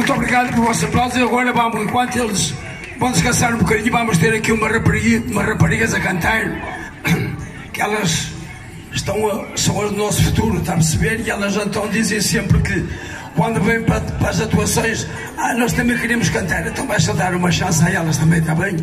Muito obrigado por vossa aplauso. E agora vamos, enquanto eles vão descansar um bocadinho, vamos ter aqui uma rapariga, uma raparigas a cantar, que elas estão a, são as do nosso futuro, está a perceber? E elas então dizem sempre que quando vêm para, para as atuações, ah, nós também queremos cantar, então vais dar uma chance a elas também, está bem?